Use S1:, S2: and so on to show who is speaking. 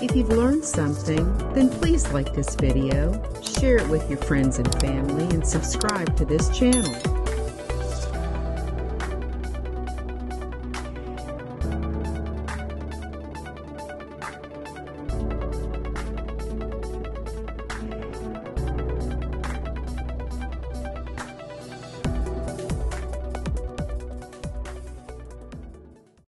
S1: If you've learned something, then please like this video, share it with your friends and family, and subscribe to this channel.